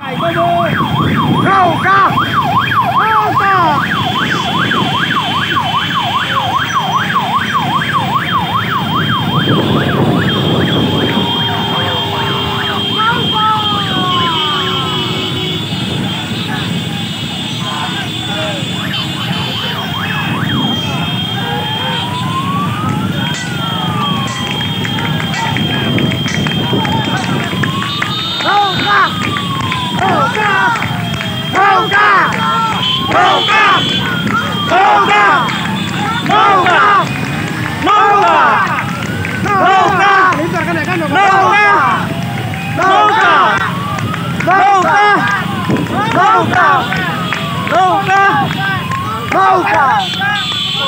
Rau cao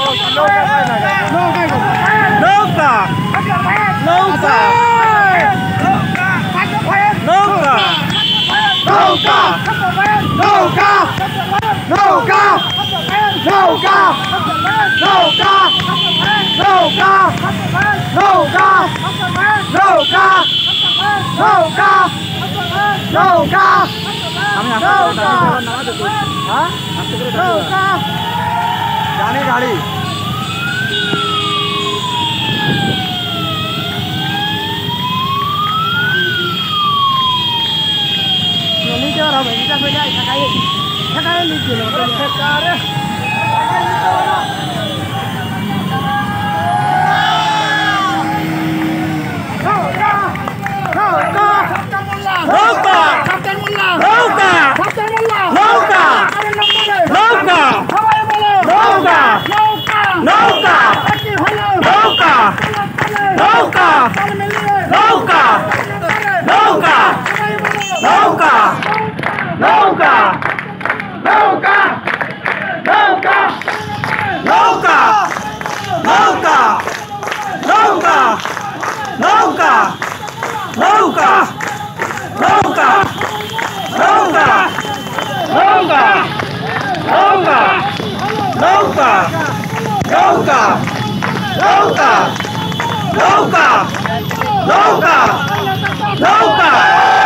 nước là nước là nước là nước là nước là no ca no ca no ca no ca no ca no ca no ca no ca no ca जाने गाड़ी नीचे रहो भाई नीचे जाए थकाए थकाए नीचे थकाए Go! Nunca! Nunca! Nunca! Nunca! Nunca! Nunca! Nunca! Nunca! Nunca! Nunca! Nunca! Nunca! Nunca! Nunca! Nunca! Nunca! Nunca! Nunca! どうかどうかどうか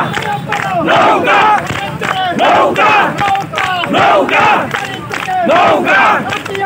no God, no God, no God, no God, no God,